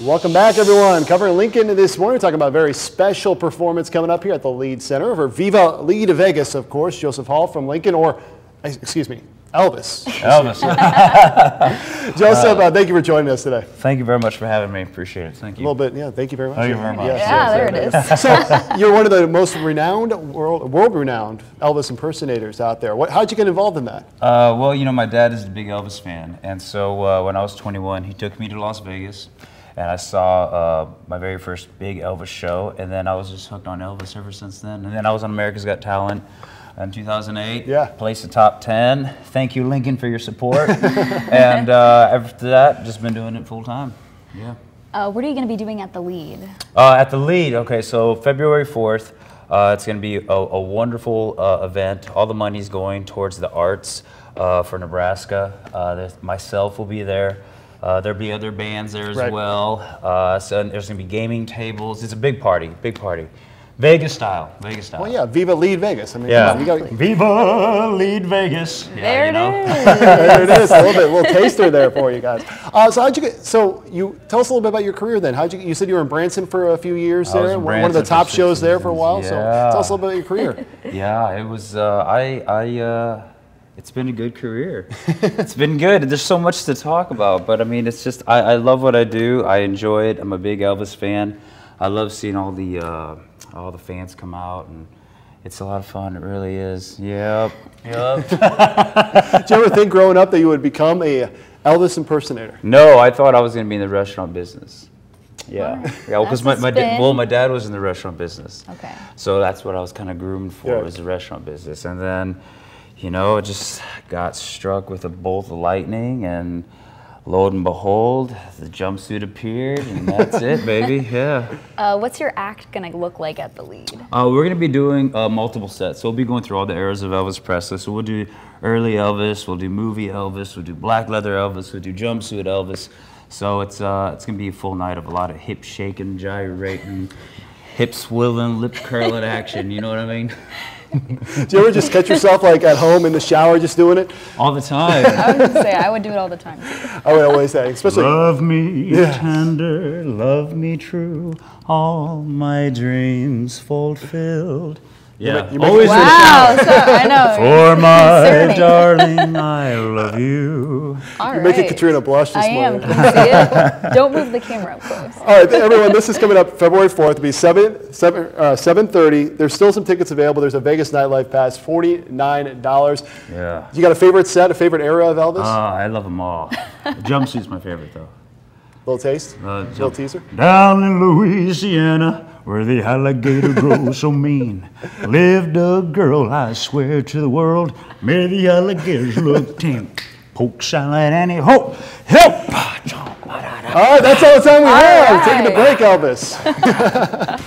Welcome back, everyone. Covering Lincoln this morning, we're talking about a very special performance coming up here at the Lied Center for Viva Lied Vegas, of course. Joseph Hall from Lincoln, or excuse me, Elvis. Elvis. Joseph, uh, thank you for joining us today. Thank you very much for having me. Appreciate it. Thank you. A little bit, yeah. Thank you very much. Thank you very much. Yes, Yeah, yes, there it is. So you're one of the most renowned, world, world-renowned Elvis impersonators out there. What, how'd you get involved in that? Uh, well, you know, my dad is a big Elvis fan, and so uh, when I was 21, he took me to Las Vegas, and I saw uh, my very first big Elvis show, and then I was just hooked on Elvis ever since then. And then I was on America's Got Talent in 2008. Yeah. Placed the top 10. Thank you, Lincoln, for your support. and uh, after that, just been doing it full time. Yeah. Uh, what are you going to be doing at the Lied? Uh, at the Lied, okay, so February 4th, uh, it's going to be a, a wonderful uh, event. All the money's going towards the arts uh, for Nebraska. Uh, myself will be there. Uh, there'll be other bands there as Right. well. Uh, so there's going to be gaming tables. It's a big party, big party. Vegas style, Vegas style. Well, yeah, Viva Lied Vegas. I mean, Yeah. on, you got, Viva Lied Vegas. Yeah, there you know. it is. there it is, a little bit, a little taster there for you guys. Uh, so how'd you get? So you tell us a little bit about your career then. How'd you? You said you were in Branson for a few years I was there. in One one of the top six shows there for a seasons, while. So tell us a little bit about your career. Yeah, it was. Uh, I. I. Uh, it's been a good career. it's been good. There's so much to talk about, but I mean, it's just. I, I love what I do. I enjoy it. I'm a big Elvis fan. I love seeing all the uh, all the fans come out, and it's a lot of fun. It really is. Yep. Yep. Did you ever think growing up that you would become a Elvis impersonator? no, I thought I was gonna be in the restaurant business. Yeah. Yeah. Because That's my, my da- well, my dad was in the restaurant business. Okay. So that's what I was kind of groomed for Yeah. was the restaurant business, and then, you know, just got struck with a bolt of lightning, and lo and behold, the jumpsuit appeared, and that's it, baby. Yeah. Uh, what's your act going to look like at the Lied? Uh, we're gonna be doing uh, multiple sets. So we'll be going through all the eras of Elvis Presley. So we'll do early Elvis, we'll do movie Elvis, we'll do black leather Elvis, we'll do jumpsuit Elvis. So it's uh, it's gonna be a full night of a lot of hip shaking, gyrating, hip swiveling, lip curling action. You know what I mean? Do you ever just catch yourself like at home in the shower just doing it? All the time. I was going to say, I would do it all the time. too. I would always say, especially Love me tender, love me true, all my dreams fulfilled. Yeah, you make- always in the Wow, so, I know. For my Concerning. darling, I love you. All you're making. Katrina blush this I am. morning. Can you see it? Don't move the camera up close. All right, everyone, this is coming up February 4th. It'll be 7, 7, uh, 7.30. There's still some tickets available. There's a Vegas Nightlife Pass, $49. Yeah. You got a favorite set, a favorite era of Elvis? Ah, I love them all. Jumpsuit's my favorite though. Little taste? Uh, little jump- teaser? Down in Louisiana, where the alligator grows so mean, lived a girl, I swear to the world, made the alligators look tame. Polk Salad Annie hope, help! All right, that's all the time we have. right. Taking the break, Elvis.